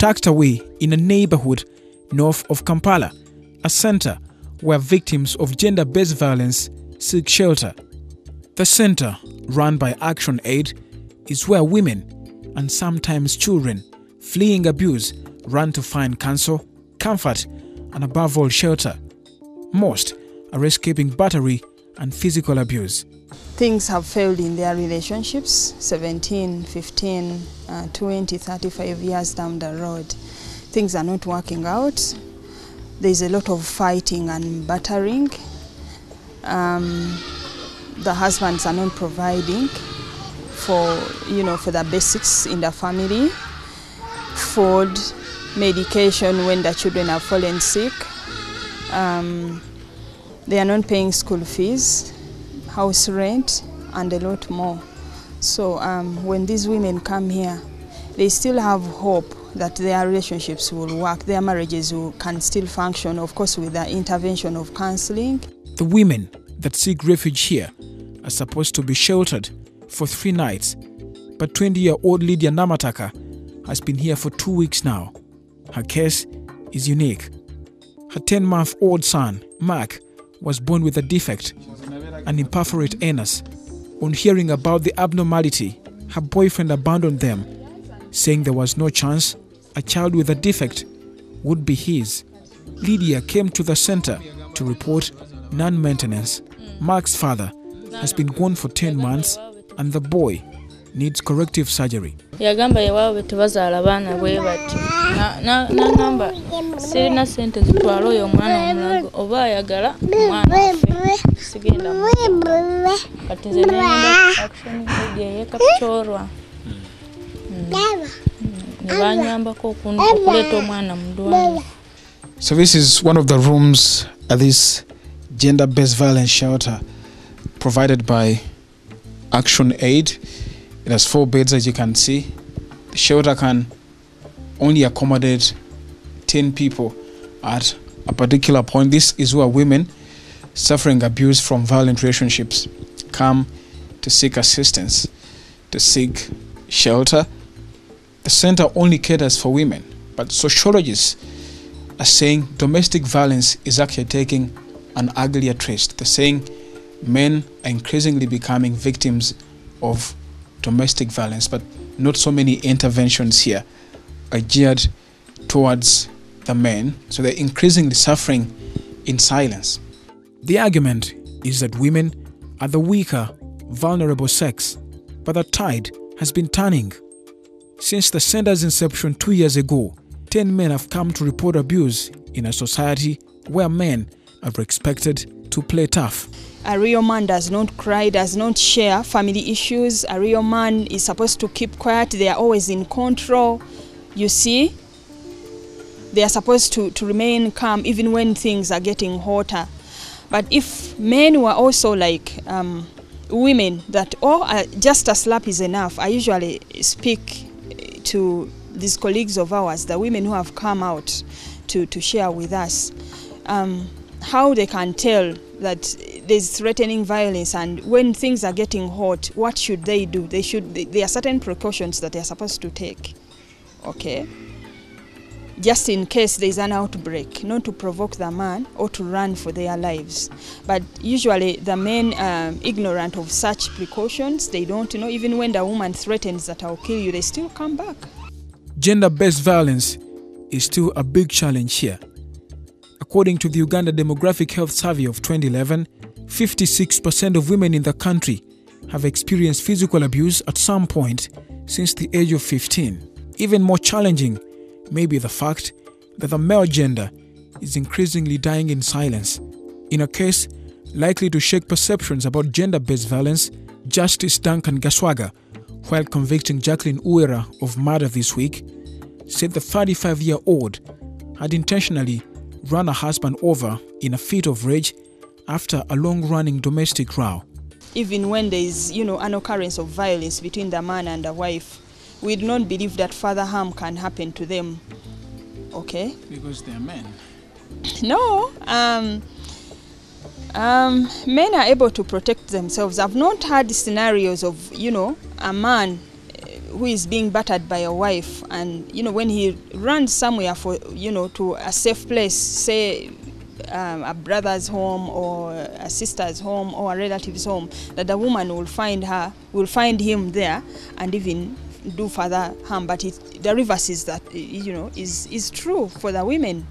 tucked away in a neighborhood north of Kampala, a center where victims of gender based violence seek shelter. The center, run by Action Aid, is where women and sometimes children fleeing abuse run to find counsel, comfort, and above all, shelter. Most are escaping battery and physical abuse. Things have failed in their relationships. 17 15 uh, 20 35 years down the road things are not working out. There's a lot of fighting and battering. Um, the husbands are not providing for you know for the basics in the family. Food medication when the children have fallen sick. Um, they are not paying school fees house rent and a lot more. So um, when these women come here, they still have hope that their relationships will work, their marriages will, can still function, of course, with the intervention of counseling. The women that seek refuge here are supposed to be sheltered for three nights, but 20 year old Lydia Namataka has been here for two weeks now. Her case is unique. Her 10 month old son, Mark, was born with a defect, an imperforate anus. On hearing about the abnormality, her boyfriend abandoned them, saying there was no chance a child with a defect would be his. Lydia came to the center to report non maintenance. Mark's father has been gone for 10 months and the boy needs corrective surgery. Nagamba sirina sente zitwala oyo omwana omulago oba ayagala kati nze nebanyambako okun- okuleeta omwana So, this is one of the rooms at this gender based violence shelter provided by Action Aid. It has four beds, as you can see. The shelter can only accommodate 10 people at a particular point. This is where women suffering abuse from violent relationships come to seek assistance, to seek shelter. The center only caters for women, but sociologists are saying domestic violence is actually taking an uglier twist. They're saying men are increasingly becoming victims of domestic violence, but not so many interventions here are geared towards the men, so they're increasingly suffering in silence. The argument is that women are the weaker, vulnerable sex, but the tide has been turning. Since the center's inception two years ago, 10 men have come to report abuse in a society where men are expected to play tough. A real man does not cry, does not share family issues. A real man is supposed to keep quiet. They are always in control. You see, they are supposed to, to remain calm even when things are getting hotter. But if men were also like um, women, that oh, uh, just a slap is enough, I usually speak to these colleagues of ours, the women who have come out to, to share with us, um, how they can tell that there's threatening violence and when things are getting hot, what should they do? They should. There are certain precautions that they are supposed to take. Okay just in case there is an outbreak, not to provoke the man or to run for their lives. But usually the men are ignorant of such precautions. They don't know, even when the woman threatens that I'll kill you, they still come back. Gender based violence is still a big challenge here. According to the Uganda Demographic Health Survey of 2011, 56% of women in the country have experienced physical abuse at some point since the age of 15. Even more challenging may be the fact that the male gender is increasingly dying in silence. In a case likely to shake perceptions about gender based violence, Justice Duncan Gaswaga, while convicting Jacqueline Uwera of murder this week, said the 35 year old had intentionally run her husband over in a fit of rage after a long running domestic row. Even when there is, you know, an occurrence of violence between the man and the wife, we do not believe that further harm can happen to them. Okay? Because they're men. No. Um, um, men are able to protect themselves. I've not had scenarios of, you know, a man uh, who is being battered by a wife and you know when he runs somewhere for you know to a safe place say um, a brother's home or a sister's home or a relative's home that the woman will find her will find him there and even do further harm but it, the reverse is that you know is is true for the women